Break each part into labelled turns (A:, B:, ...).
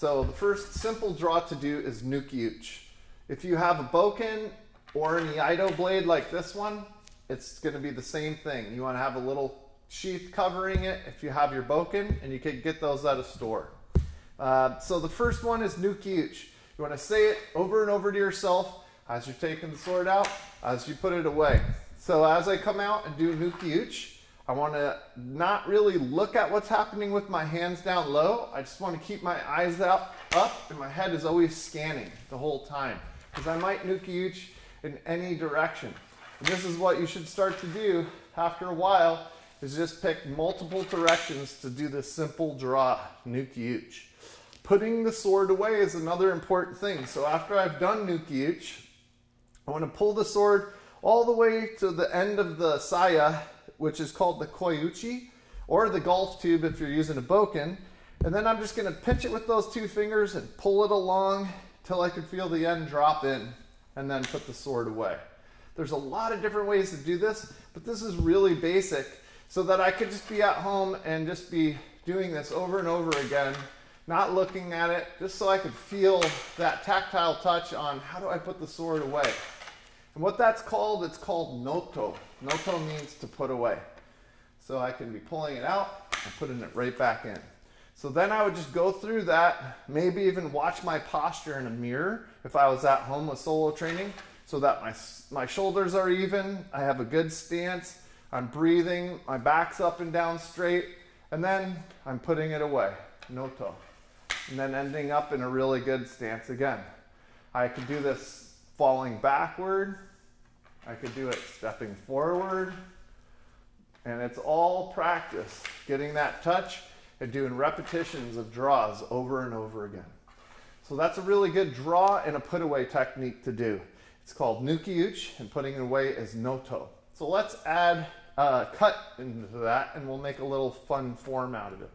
A: So the first simple draw to do is nuki-uchi. If you have a bokken or an iaido blade like this one, it's going to be the same thing. You want to have a little sheath covering it if you have your bokken, and you can get those at a store. Uh, so the first one is nuki-uchi. You want to say it over and over to yourself as you're taking the sword out, as you put it away. So as I come out and do nuki-uchi, I want to not really look at what's happening with my hands down low. I just want to keep my eyes out up and my head is always scanning the whole time because I might nuki-uchi in any direction. And this is what you should start to do after a while is just pick multiple directions to do this simple draw, nuki-uchi. Putting the sword away is another important thing. So after I've done nuki-uchi, I want to pull the sword all the way to the end of the saya which is called the koiguchi, or the golf tube if you're using a bokken. And then I'm just gonna pinch it with those two fingers and pull it along till I can feel the end drop in and then put the sword away. There's a lot of different ways to do this, but this is really basic so that I could just be at home and just be doing this over and over again, not looking at it, just so I could feel that tactile touch on how do I put the sword away. And what that's called, it's called noto. Noto means to put away. So I can be pulling it out and putting it right back in. So then I would just go through that, maybe even watch my posture in a mirror if I was at home with solo training so that my, my shoulders are even, I have a good stance, I'm breathing, my back's up and down straight, and then I'm putting it away, noto. And then ending up in a really good stance again. I can do this falling backward, I could do it stepping forward. And it's all practice, getting that touch and doing repetitions of draws over and over again. So that's a really good draw and a put away technique to do. It's called nuki-uchi and putting it away is noto. So let's add a cut into that and we'll make a little fun form out of it.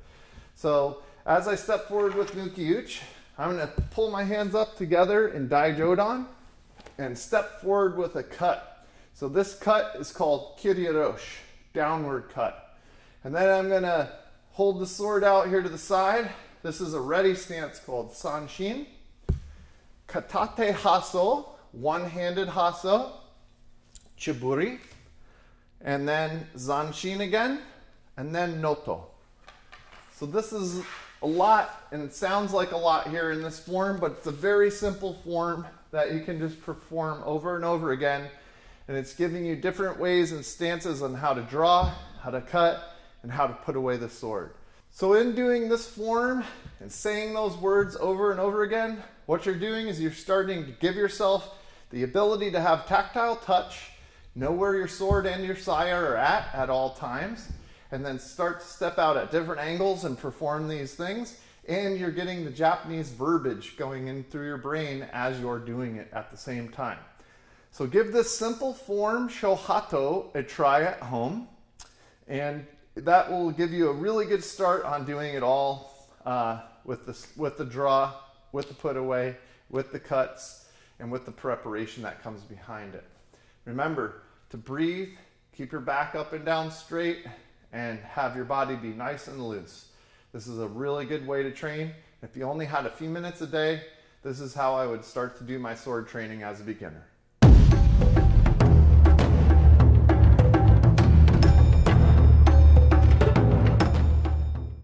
A: So as I step forward with nuki-uchi, I'm gonna pull my hands up together in Daijodan and step forward with a cut so this cut is called kiriroshi, downward cut. And then I'm gonna hold the sword out here to the side. This is a ready stance called zanshin. Katate hasso, one-handed hasso. Chiburi. And then zanshin again. And then noto. So this is a lot, and it sounds like a lot here in this form, but it's a very simple form that you can just perform over and over again and it's giving you different ways and stances on how to draw, how to cut, and how to put away the sword. So in doing this form and saying those words over and over again, what you're doing is you're starting to give yourself the ability to have tactile touch, know where your sword and your saya are at at all times, and then start to step out at different angles and perform these things. And you're getting the Japanese verbiage going in through your brain as you're doing it at the same time. So give this simple form, shohatto, a try at home. And that will give you a really good start on doing it all uh, with, the, with the draw, with the put away, with the cuts, and with the preparation that comes behind it. Remember to breathe, keep your back up and down straight, and have your body be nice and loose. This is a really good way to train. If you only had a few minutes a day, this is how I would start to do my sword training as a beginner.